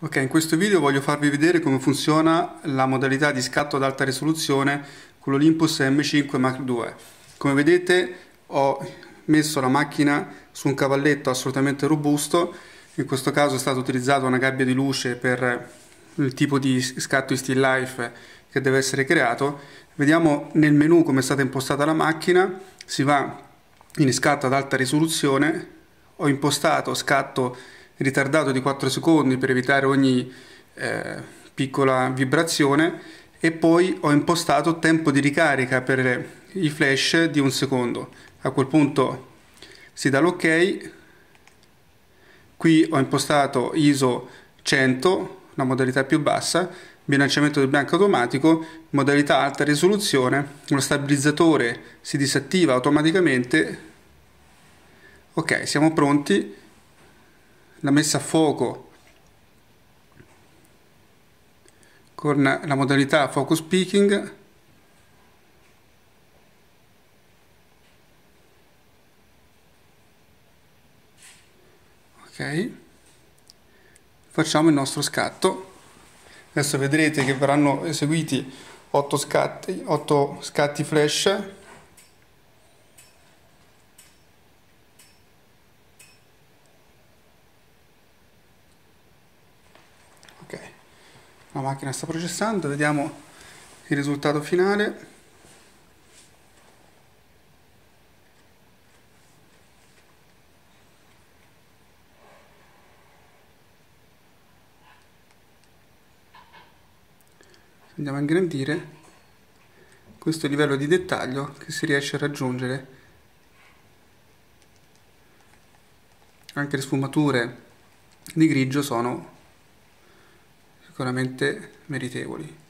Ok, in questo video voglio farvi vedere come funziona la modalità di scatto ad alta risoluzione con l'Olympus M5 Mark II. Come vedete ho messo la macchina su un cavalletto assolutamente robusto, in questo caso è stata utilizzata una gabbia di luce per il tipo di scatto in still life che deve essere creato. Vediamo nel menu come è stata impostata la macchina, si va in scatto ad alta risoluzione, ho impostato scatto ritardato di 4 secondi per evitare ogni eh, piccola vibrazione e poi ho impostato tempo di ricarica per i flash di un secondo. A quel punto si dà l'ok. Qui ho impostato ISO 100, la modalità più bassa, bilanciamento del bianco automatico, modalità alta risoluzione, lo stabilizzatore si disattiva automaticamente. Ok, siamo pronti la messa a fuoco con la modalità focus peaking ok. Facciamo il nostro scatto. Adesso vedrete che verranno eseguiti 8 scatti 8 scatti flash ok. La macchina sta processando vediamo il risultato finale. Andiamo a ingrandire questo livello di dettaglio che si riesce a raggiungere. Anche le sfumature di grigio sono sicuramente meritevoli.